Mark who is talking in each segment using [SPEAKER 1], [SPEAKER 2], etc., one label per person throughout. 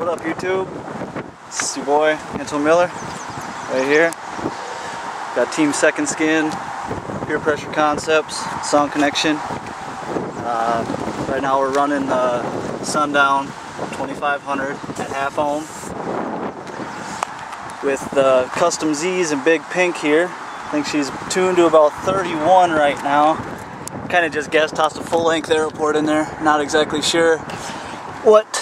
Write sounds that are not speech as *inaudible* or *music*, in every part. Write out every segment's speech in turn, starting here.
[SPEAKER 1] What up YouTube? This is your boy Anton Miller right here. Got Team Second Skin, Pure Pressure Concepts, Sound Connection. Uh, right now we're running the Sundown 2500 at half ohm with the custom Z's and Big Pink here. I think she's tuned to about 31 right now. Kind of just guessed, tossed a full length Aeroport in there. Not exactly sure what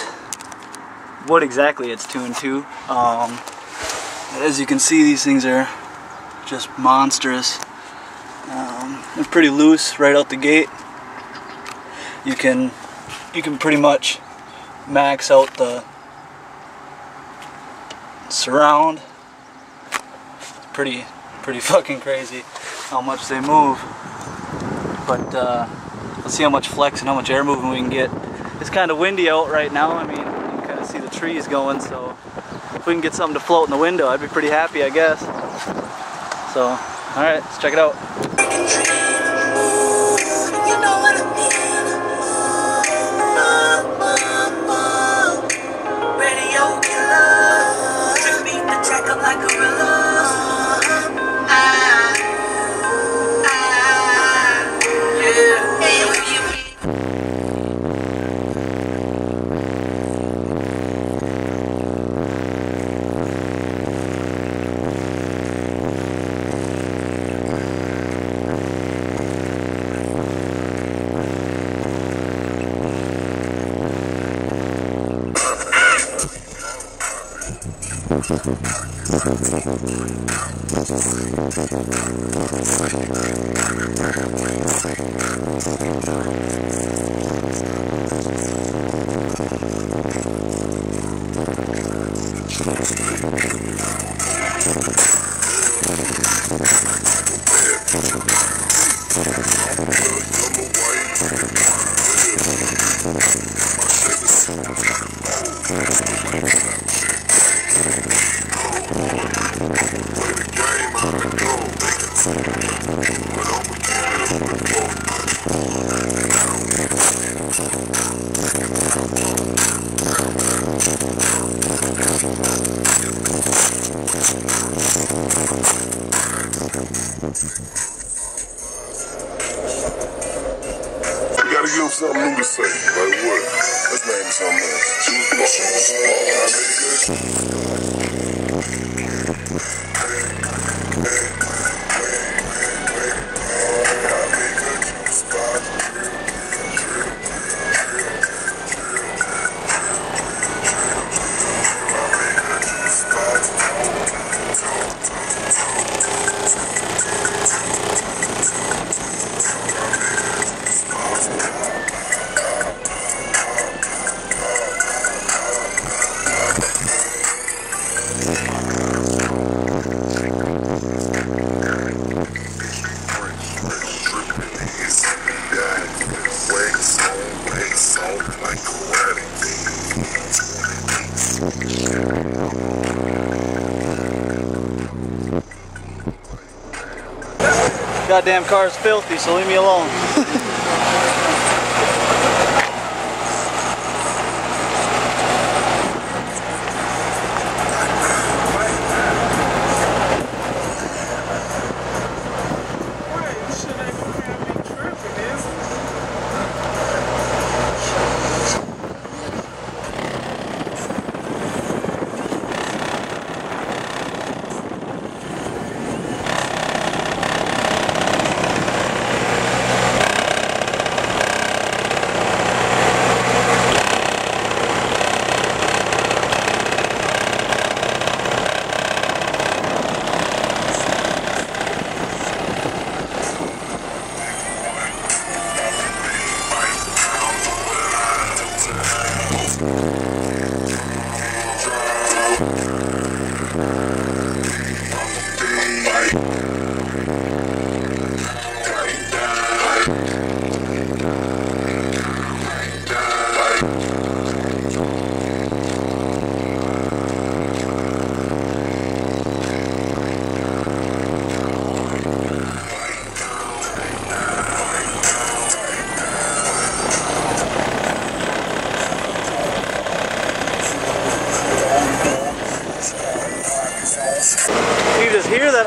[SPEAKER 1] what exactly it's tuned to. Um, as you can see, these things are just monstrous. Um, they're pretty loose right out the gate. You can you can pretty much max out the surround. It's pretty pretty *laughs* fucking crazy how much they move. But uh, let's see how much flex and how much air movement we can get. It's kind of windy out right now. I mean, see the trees going, so if we can get something to float in the window, I'd be pretty happy, I guess. So, alright, let's check it out.
[SPEAKER 2] Give him something new to say. Like what? Let's name something else.
[SPEAKER 1] Goddamn car is filthy, so leave me alone. *laughs*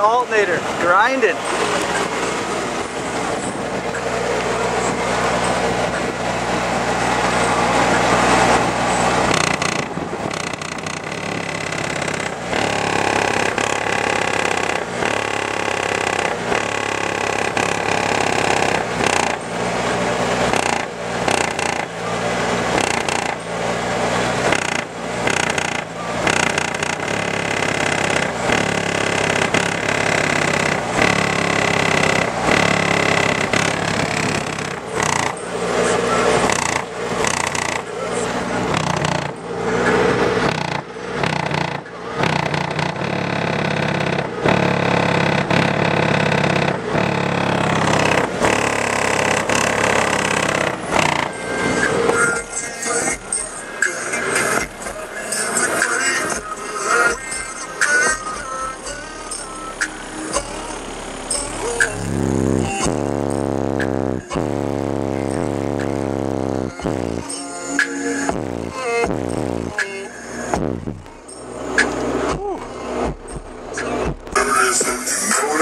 [SPEAKER 3] Alternator, grinding.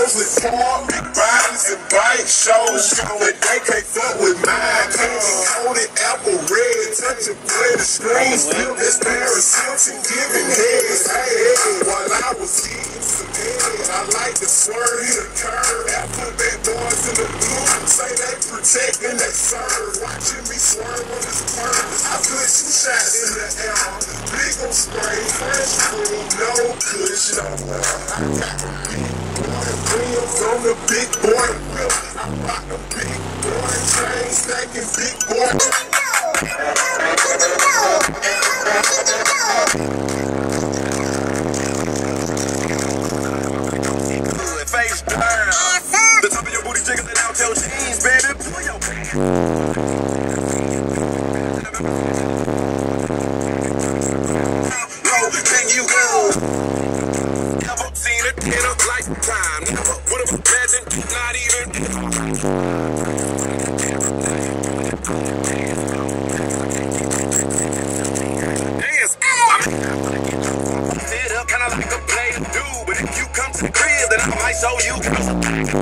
[SPEAKER 3] Mosley Park, big riders and bike shows. Showing they can't fuck with mine. Candy coated apple red, touching the screen. Still this Paris Hilton giving heads. Hey, hey, while I was eating some head, I like to swerve the curve. Alphabet boys in the blue, say they protect and they serve. Watching me swerve on this curve. I put some shots in the air. Big gon' spray, fresh cream, no more. I got the big boy rims on the big boy whip. I rock a big boy chain, stacking big boy.
[SPEAKER 4] Face down. The top of your booty jiggling out your jeans, baby. Pull your pants. Dance. I'm sit up, kinda like a. But if you come to the crib, then I might show you.